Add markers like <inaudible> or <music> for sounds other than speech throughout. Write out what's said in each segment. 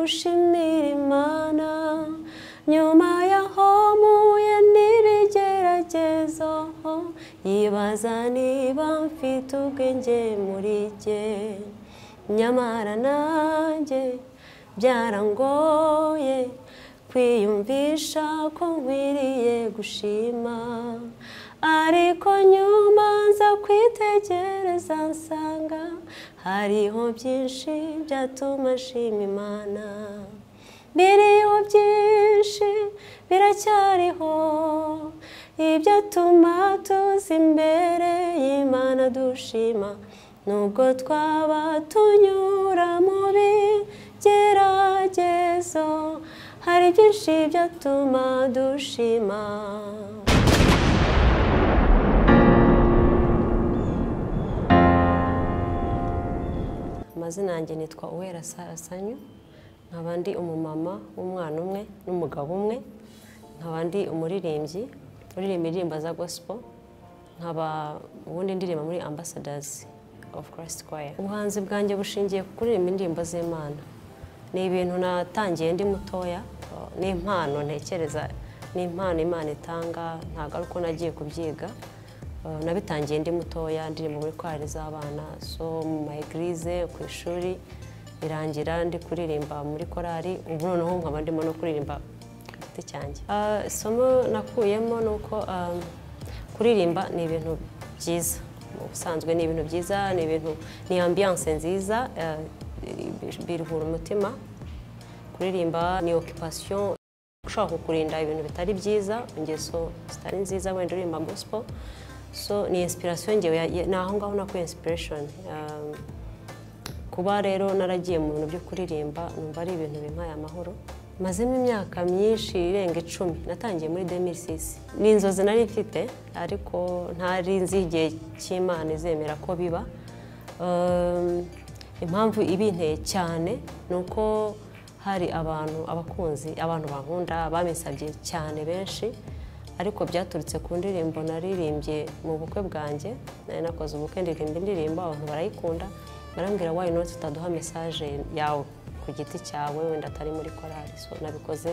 gushimira imana nyuma yaho muye n'ibigeragezo yibaza niba mfite ubwenge muri jye. Nyamara nanjye byarangoye kwiyumvisha ko nkwiriye gushima. Ariko nyuma nza kwitegereza nsanga hariho byinshi byatuma nshima imana. Biriho byinshi biracyariho ibyatuma tuza imbere y'imana dushima. Nubwo twaba tunyura mu bigeragezo hari byinshi byatuma dushima. Amazina yanjye nitwa uwera sanyu nkaba ndi umumama w'umwana umwe n'umugabo umwe. Nkaba ndi umuririmbyi uririmba indirimbo za gospel. Nkaba ubundi ndirimba muri ambassadors of Christ Choir. Ubuhanzi bwanjye bushingiye ku kuririmba indirimbo z'imana. Ni ibintu natangiye ndi mutoya ni impano ntekereza ni impano imana itanga ntabwo ari uko nagiye kubyiga. Nabitangiye ndi mutoya ndirimbo muri kwari z'abana. So mu ma egirize ku ishuri birangira ndi kuririmba muri korari. Ubu noneho nkaba ndimo no kuririmba ku giti cyanjye isomo nakuyemo ni uko kuririmba ni ibintu byiza. Ubusanzwe ni ibintu byiza ni ibintu ni ambiyanse nziza biruhura umutima. Kuririmba ni okipasiyo ushobora kukurinda ibintu bitari byiza ingeso zitari nziza wenda uririmba gospel. So ni inspiration ngewe ni aho ngaho nakuye inspiration. Kuba rero naragiye mu bintu byo kuririmba numva ari ibintu bimpaye amahoro. Mazemo imyaka myinshi irenga icumi. Natangiye muri demisisi ni inzozi nari mfite ariko ntari nzi igihe cy'imana izemera ko biba. Impamvu ibinteye cyane ni uko hari abantu abakunzi abantu bankunda bamisabye cyane benshi. Ariko byaturutse ku ndirimbo naririmbye mu bukwe bwanjye nari nakoze ubukwe ndirimba indirimbo abantu barayikunda barambwira wayi noti utaduha mesaje yawe ku giti cyawe wenda atari muri korari so nabikoze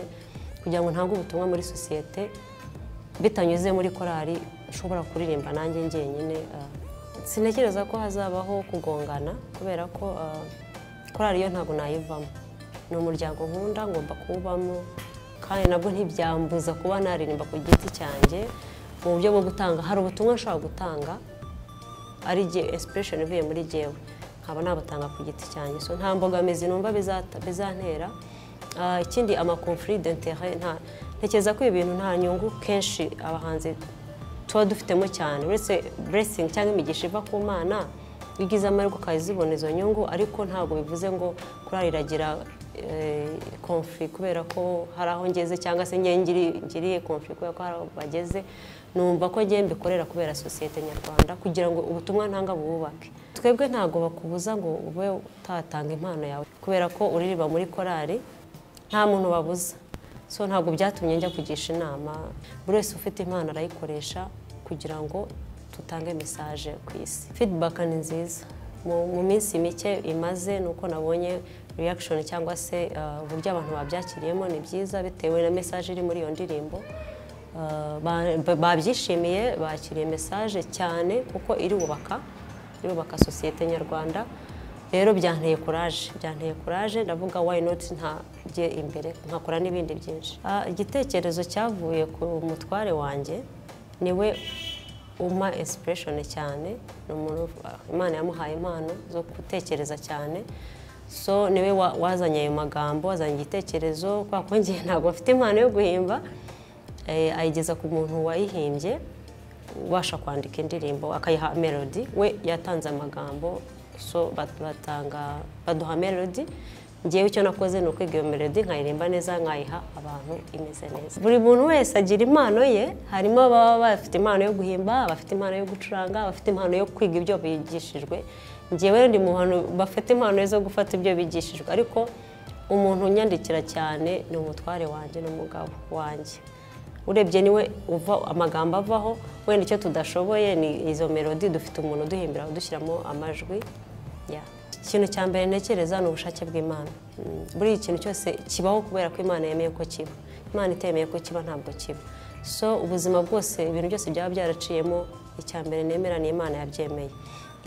kugira ngo ntange ubutumwa muri sosiyete bitanyuze muri korari ushobora kuririmba nanjye njyenyine sintekereza ko hazabaho kugongana kubera ko korari yo ntabwo nayivamo. Ni umuryango nkunda ngomba kuwubamo. Kandi nabwo ntibyambuza kuba naririmba ku giti cyanjye mu buryo bwo gutanga. Hari ubutumwa nshobora gutanga ari esipuresheni ivuye muri jyewe. Nkaba nabatanga ku giti cyanjye. So nta mbogamizi numva bizantera. Ikindi amakomfuri d'intere ntekereza ko ibintu nta nyungu kenshi abahanzi tuba dufitemo cyane. Uretse buresingi cyangwa imigisha iva ku mana iyo ugize amahirwe ukazibona izo nyungu ariko ntabwo bivuze ngo kurariragira konfuri kubera ko hari aho ngeze cyangwa se ngiriye konfuri kubera ko hari aho bageze numva ko ngiye mbikorera kubera sosiyete nyarwanda kugira ngo ubutumwa ntanga bubake twebwe ntabwo bakubuza ngo ube utatanga impano yawe kubera ko uririmba muri korari nta muntu babuza. So ntabwo byatumye njya kugisha inama buri wese ufite impano arayikoresha kugira ngo dutange mesaje ku isi. Feedback ni nziza. Mu minsi mike imaze ni uko nabonye reaction cyangwa se uburyo abantu babyakiriyemo ni byiza bitewe na mesaje iri muri iyo ndirimbo. Babyishimiye bakiriye mesaje cyane kuko irubaka irubaka sosiyete nyarwanda. Rero byanteye kuraje byanteye kuraje ndavuga why not ntajye imbere nkakora n'ibindi byinshi. Igitekerezo cyavuye ku mutware wanjye ni we uma inspiration cyane ni umuntu imana yamuhaye impano zo gutekereza cyane. So ni we wazanye ayo magambo wazanye igitekerezo kubera ko ngiye <laughs> ntabwo afite impano yo guhimba. Ayigeza ku muntu wayihimbye ubasha kwandika indirimbo akayiha melody. We yatanze amagambo so batanga baduha melody. Ngewe icyo nakoze ni ukwiga iyo melody nkayiririmba neza nkayiha abantu imeze neza. Buri muntu wese agira impano ye harimo ababa bafite impano yo guhimba abafite impano yo gucuranga abafite impano yo kwiga ibyo bigishijwe. Ngewe ndi mu bafite impano zo gufata ibyo bigishijwe. Ariko umuntu unyandikira cyane ni umutware wanjye n'umugabo wanjye. Urebye ni we uva amagambo avaho wenda icyo tudashoboye ni izo melodi dufite umuntu uduhimbira udushyiramo amajwi. Ikintu cya mbere ntekereza ni ubushake bw'imana. Buriya ikintu cyose kibaho kubera ko imana yemeye ko kiba. Imana itemeye ko kiba ntabwo kiba. So ubuzima bwose ibintu byose byaba byaraciyemo icya mbere nemera ni imana yabyemeye.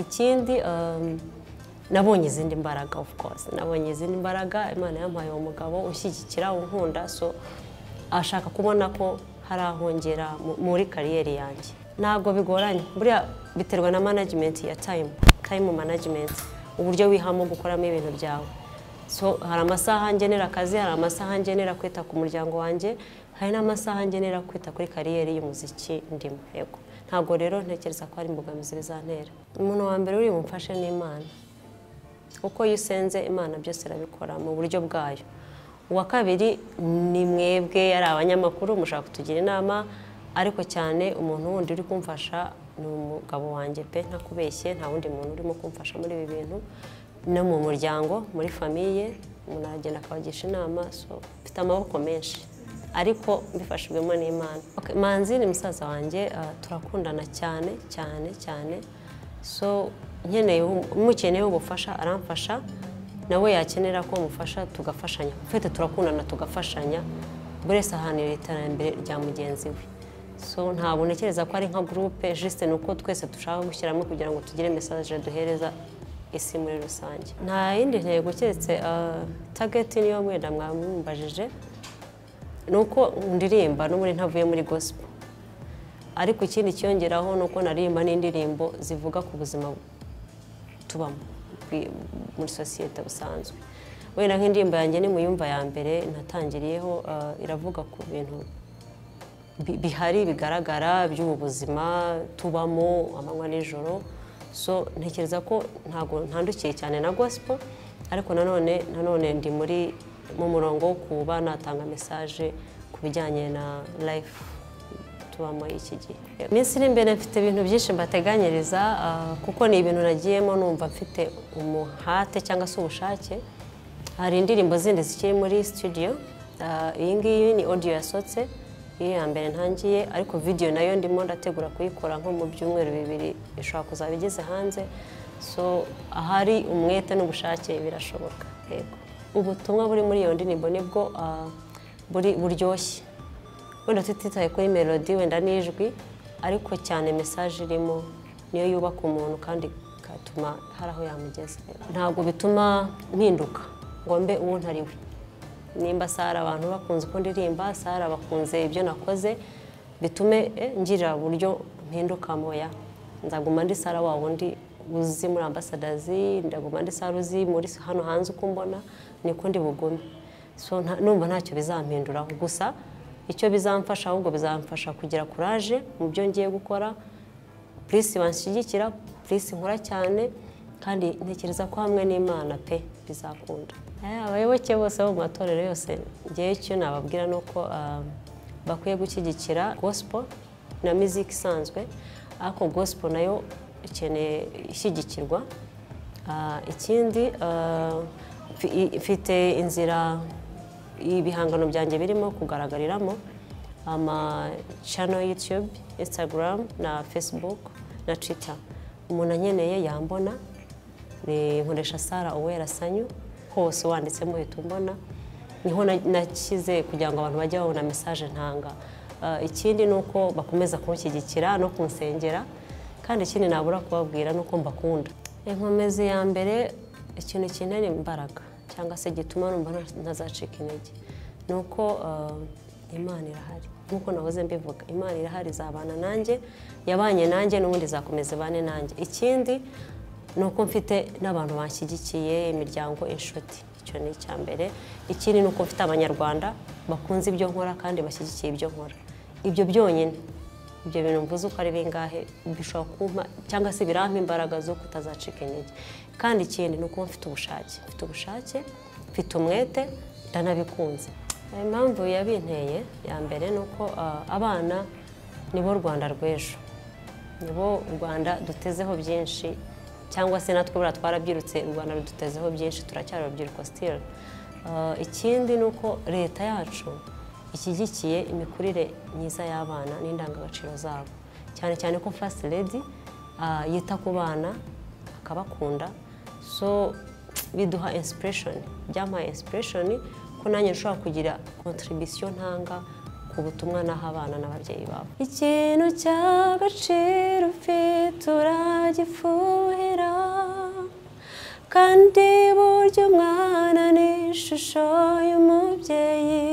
Ikindi um, nabonye izindi mbaraga of course. Nabonye izindi mbaraga imana yampaye uwo mugabo ushyigikira unkunda so ashaka kubona ko hari ahongera mu- muri kariyeri yanjye. Ntabwo bigoranye. Buriya biterwa na management ya time time management. Uburyo wihamo gukoramo ibintu byawe. So hari amasaha ngenera akazi hari amasaha ngenera kwita ku muryango wanjye hari n'amasaha ngenera kwita kuri kariyeri y'umuziki ndimo. Yego. Ntabwo rero ntekereza ko hari imbogamizi bizantera. Umuntu wa mbere uri bumfashe ni imana. Kuko iyo usenze imana byose irabikora mu buryo bwayo. Uwa kabiri ni mwebwe ari abanyamakuru mushaka kutugira inama ariko cyane umuntu wundi uri kumfasha ni umugabo wanjye pe ntakubeshye nta wundi muntu urimo kumfasha muri ibi bintu. No mu muryango muri famiye umuntu aragenda akabagisha inama so mfite amaboko menshi. Ariko mbifashijwemo n'imana. Manzi ni musaza wanjye ah, turakundana cyane cyane cyane. So umukeneyeho ubufasha aramfasha nawe yakenera ko mufasha tugafashanya. Ufite turakundana tugafashanya buri wese ahanira iterambere rya mugenzi we. So ntabwo ntekereza ko ari nka gurupe jisite ni uko twese dushaka gushyiramo kugira ngo tugire mesaje duhereza isi muri rusange. Nta yindi ntego keretse tageti niyo mwenda mwamwumbajije ni uko ndirimba n'ubundi ntavuye muri gospel. Ariko ikindi cyiyongeraho ni uko n'indirimbo zivuga ku buzima tubamo muri sosiyete busanzwe. Wenda nk'indirimbo yanjye ni muyumva ya mbere natangiriyeho uh, iravuga ku bintu bi- bihari bigaragara by'ubu buzima tubamo amanywa n'ijoro. So ntekereza ko ntabwo ntandukiye cyane na gospel ariko nanone nanone ndi muri mu murongo wo kuba natanga mesaje ku bijyanye na life tubamo iki gihe. Iminsi iri imbere mfite ibintu byinshi mbateganyiriza ah, kuko ni ibintu nagiyemo numva mfite umuhate cyangwa se ubushake. Hari indirimbo zindi zikiri muri studio Ah, iyi ngiyi ni audio yasohotse iyi ya mbere ntangiye ariko video na yo ndimo ndategura kuyikora nko mu byumweru bibiri ishobora kuzaba igeze hanze. So ahari umwete n'ubushake birashoboka. Yego. Ubutumwa buri muri iyo ndirimbo ni bwo ah, buryoshye. Wenda tutitaye kuri melodi wenda n'ijwi ariko cyane mesaje irimo niyo yubaka umuntu kandi igatuma hari aho yamugeza. Ntabwo bituma mpinduka ngo mbe uwo ntari we. Nimba sara abantu bakunze uko ndirimba sara bakunze ibyo nakoze bitume eh, ngira uburyo mpinduka moya. Nzaguma ndi sara wa wundi uzi muri ambasadazi ndaguma ndi sara uzi muri hano hanze uko mbona niko ndi bugume numva ntacyo bizampinduraho gusa icyo bizamfasha ahubwo bizamfasha kugira kuraje mu byo ngiye gukora. Purisi banshyigikira purisi nkora cyane kandi ntekereza ko hamwe n'imana pe bizakunda. Abayoboke bose bo mu matorero yose ngewe icyo nababwira ni uko ah, bakwiye gushyigikira gospel na muziki isanzwe. Ariko gospel na yo ikeneye ishyigikirwa. Ah, ikindi ah, mfi- mfite inzira ibihangano byanjye birimo kugaragariramo. Ama channel YouTube, Instagram na Facebook na Twitter. Umuntu ankeneye yambona. Ni nkoresha Sara Uwera Sanyu. Hose wanditsemo uhita umbona. Niho na- nashyize kugira ngo abantu bajye babona message ntanga. Ah, ikindi ni uko bakomeza kunshyigikira no kunsengera. Kandi ikindi nabura kubabwira ni uko mbakunda. Inkomezi ya mbere ikintu kintera imbaraga cyangwa se gituma numva nta- ntazacika intege. Ni uko ah, imana irahari. Nk'uko nahoze mbivuga imana irahari izabana nanjye yabanye nanjye n'ubundi izakomeza ibane nanjye. Ikindi ni uko mfite n'abantu banshyigikiye imiryango inshuti icyo ni icya mbere. Ikindi ni uko mfite abanyarwanda bakunze ibyo nkora kandi bashyigikiye ibyo nkora. Ibyo byonyine. Ibyo bintu mvuze uko ari bingahe bishobora kumpa cyangwa se birampa imbaraga zo kutazacika intege kandi ikindi ni uko mfite ubushake. Mfite ubushake mfite umwete ndanabikunze. Impamvu yabinteye ya mbere ni uko abana nibo rwanda rw'ejo. Nibo u rwanda dutezeho byinshi cyangwa se natwe buriya twarabyirutse u rwanda rudutezeho byinshi turacyari urubyiruko sitiri ikindi ni uko leta yacu ishyigikiye imikurire myiza y'abana n'indangagaciro zabo. Cyane cyane ko fasiti redi yita ku bana akabakunda. So biduha insipureshoni byamuhaye insipureshoni ko nanjye nshobora kugira kontribisiyo ntanga ku butumwa naha abana n'ababyeyi babo. Ikintu cy'agaciro ufite uragifuhira kandi burya umwana ni ishusho y'umubyeyi.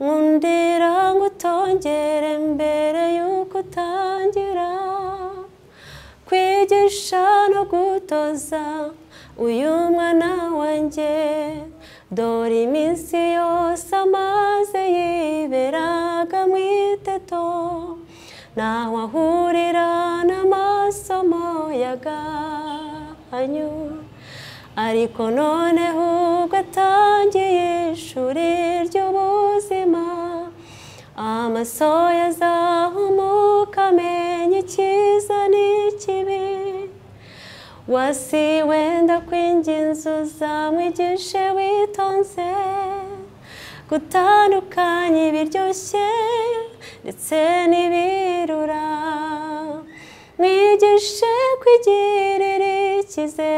Nkundira ngo utongere mbere y'uko utangira kwigisha no gutoza uyu mwana wanjye dore iminsi yose amaze yiberaga mu iteto. Naho ahurira n'amasomo y'agahanyu ariko noneho ubwo atangiye ishuri нема, а масоя за уму камені чи залічиві. Wasi wenda kwinjinzu zamwigishe witonze gutandukanya ibiryoshye ndetse n'ibirura. Mwigishe kwigirira icyizere.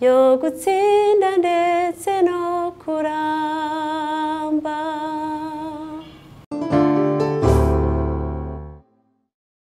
Yo gutsinda ndetse no kuramba